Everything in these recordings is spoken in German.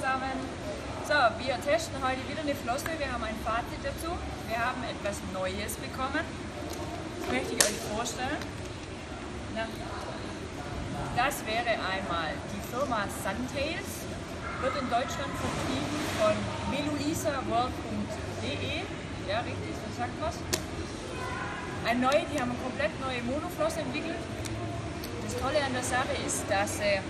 zusammen. So, wir testen heute wieder eine Flosse. Wir haben ein Fazit dazu. Wir haben etwas Neues bekommen. Das möchte ich euch vorstellen. Na, das wäre einmal die Firma Suntails. Wird in Deutschland vertrieben von meluisaworld.de. Ja, richtig, das sagt was. Ein neue, die haben eine komplett neue Monoflosse entwickelt. Das Tolle an der Sache ist, dass sie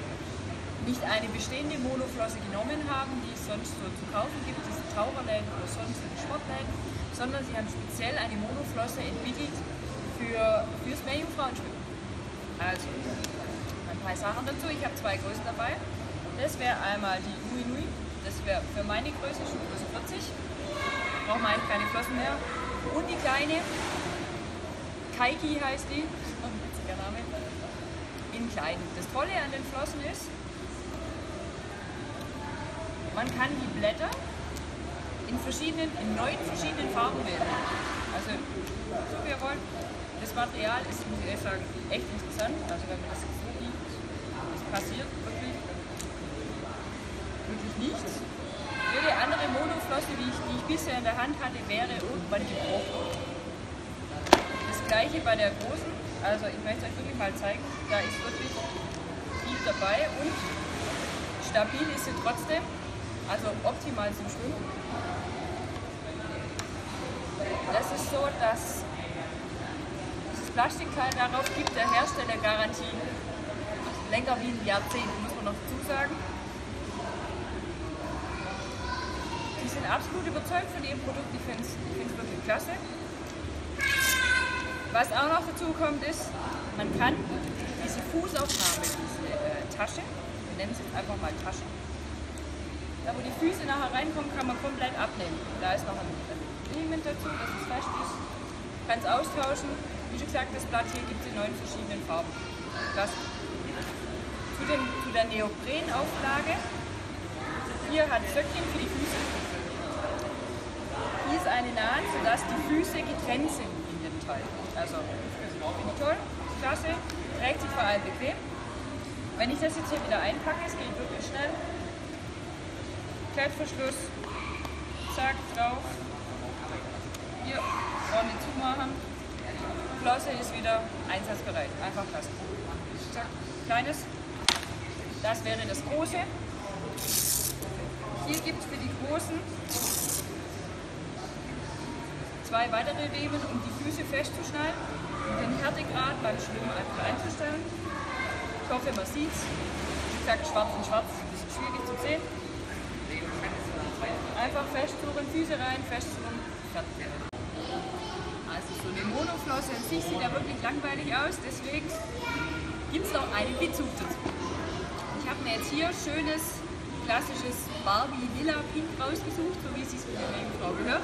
nicht eine bestehende Monoflosse genommen haben, die es sonst so zu kaufen gibt, diese Taucherläden oder sonstige Sportläden, sondern sie haben speziell eine Monoflosse entwickelt für, fürs Meerjungfrauenschwimmen. Also, ein paar Sachen dazu. Ich habe zwei Größen dabei. Das wäre einmal die Nui Nui, das wäre für meine Größe schon Größe 40. Brauchen wir eigentlich keine Flossen mehr. Und die kleine, Kaiki heißt die, ein witziger Name, in klein. Das Tolle an den Flossen ist, man kann die Blätter in verschiedenen, in neun verschiedenen Farben wählen. Also so wie ihr wollt. Das Material ist, muss ich ehrlich sagen, echt interessant. Also wenn man das so liegt, das passiert wirklich, wirklich nichts. Jede andere Monoflosse, die ich, die ich bisher in der Hand hatte, wäre irgendwann gebrochen gleiche bei der großen. Also ich möchte euch wirklich mal zeigen, da ist wirklich viel dabei und stabil ist sie trotzdem. Also optimal zum Schwimmen. Das ist so, dass dieses Plastikteil darauf gibt der Hersteller Garantie länger wie ein Jahrzehnt, muss man noch dazu sagen. Die sind absolut überzeugt von ihrem Produkt, ich finde es wirklich klasse. Was auch noch dazu kommt ist, man kann diese Fußaufnahme, diese äh, Tasche, wir nennen es jetzt einfach mal Tasche, da wo die Füße nachher reinkommen, kann man komplett abnehmen. Da ist noch ein Element dazu, fest ist. Kann es austauschen. Wie schon gesagt, das Blatt hier gibt es in neun verschiedenen Farben. Das zu, den, zu der Neoprenauflage. Hier hat Söckchen für die Füße. Hier ist eine Naht, sodass die Füße getrennt sind in dem Teil. Also finde ich toll, klasse, trägt sich vor allem bequem. Wenn ich das jetzt hier wieder einpacke, es geht wirklich schnell. Klettverschluss, zack, drauf. Hier, vorne zumachen. Flosse ist wieder einsatzbereit, einfach lassen. Zack, kleines. Das wäre das große. Hier gibt es für die großen zwei weitere Riemen, um die Füße festzuschneiden und den Härtegrad beim Schwimmen einfach einzustellen. Ich hoffe, man sieht es. Wie gesagt, schwarz und schwarz ist ein bisschen schwierig zu sehen. Einfach festsuchen, Füße rein, festsuchen, fertig. Also so eine Monoflosse an sich sieht ja wirklich langweilig aus, deswegen gibt es noch einen Bezug dazu. Ich habe mir jetzt hier schönes, klassisches Barbie Lila Pink rausgesucht, so wie es sich für die Frau gehört.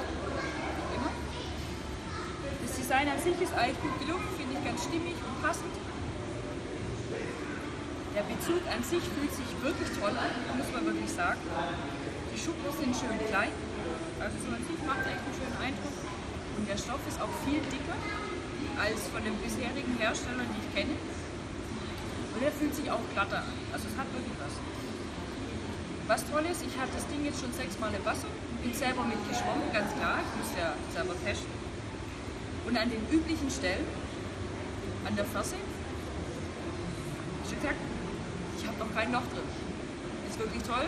Design an sich ist eigentlich gut gelungen, finde ich ganz stimmig und passend. Der Bezug an sich fühlt sich wirklich toll an, muss man wirklich sagen. Die Schuppen sind schön klein, also so an sich macht echt einen schönen Eindruck. Und der Stoff ist auch viel dicker als von den bisherigen Herstellern, die ich kenne. Und er fühlt sich auch glatter an. Also es hat wirklich was. Was toll ist, ich habe das Ding jetzt schon sechsmal im Wasser, bin selber mitgeschwommen, ganz klar, ich muss ja selber testen. Und an den üblichen Stellen, an der Flosse, ich habe noch kein Loch drin. Ist wirklich toll.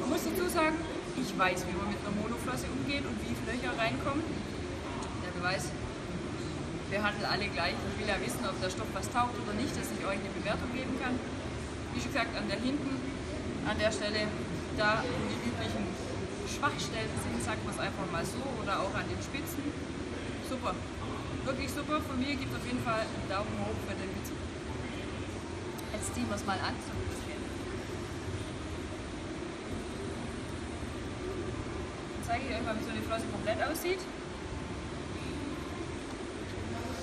Man muss dazu sagen, ich weiß, wie man mit einer Monoflosse umgeht und wie Löcher reinkommen. Der Beweis, wir handeln alle gleich. Ich will ja wissen, ob der Stoff was taugt oder nicht, dass ich euch eine Bewertung geben kann. Wie schon gesagt, an der hinten, an der Stelle, da wo die üblichen Schwachstellen sind, sagt man es einfach mal so, oder auch an den Spitzen. Super wirklich super. Von mir gibt auf jeden Fall einen Daumen hoch für den Witz. Jetzt ziehen wir es mal an. Dann zeige ich euch mal, wie so eine Flosse komplett aussieht.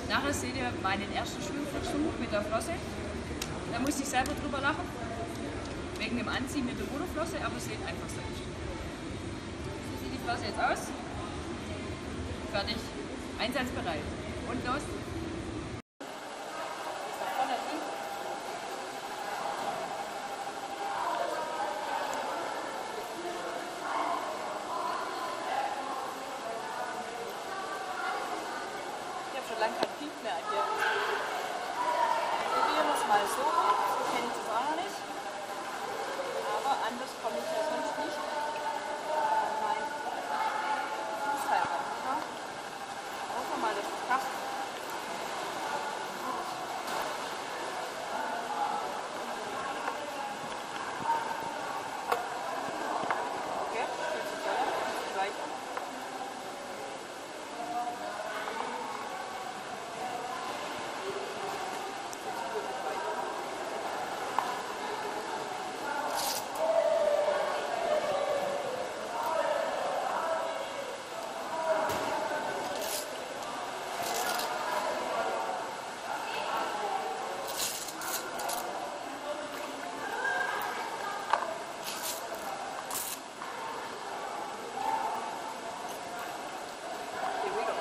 Nachher seht ihr meinen ersten Schwimmversuch mit der Flosse. Da musste ich selber drüber lachen. Wegen dem Anziehen mit der Ruderflosse, aber seht einfach selbst. So sieht die Flosse jetzt aus. Fertig. Einsatzbereit. Und los. Dann kein Piep mehr hier. Probieren wir es mal so. So kenne ich das auch noch nicht. Aber anders komme ich ja sonst nicht. Mein Fußteil ja? Hoffen wir mal, dass es passt. Okay, jetzt ist es weiter. Here we go.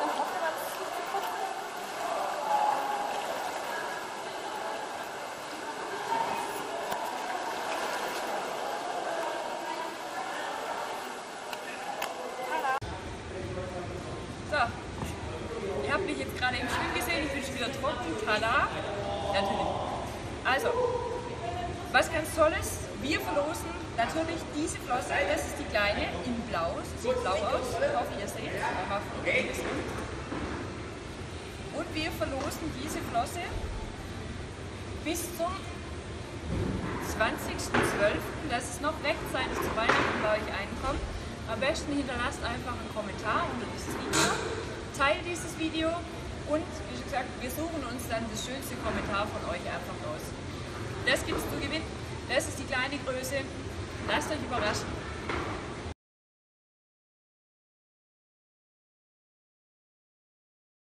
Dann hoffen wir, dass es nicht kaputt ist. So, ihr habt mich jetzt gerade im Schwimmen gesehen, ich bin schon wieder trocken. Tada! Natürlich. Also, was ganz Tolles, wir verlosen natürlich diese Flosse, das ist die kleine in blau, sie sieht blau aus, ich hoffe ihr seht es. Und wir verlosen diese Flosse bis zum 20.12. Lasst es noch rechtzeitig zu Weihnachten bei euch einkommen. Am besten hinterlasst einfach einen Kommentar unter dieses Video. Teilt dieses Video und gesagt, wir suchen uns dann das schönste Kommentar von euch einfach raus. Das gibt es zu gewinnen. Das ist die kleine Größe. Lasst euch überraschen.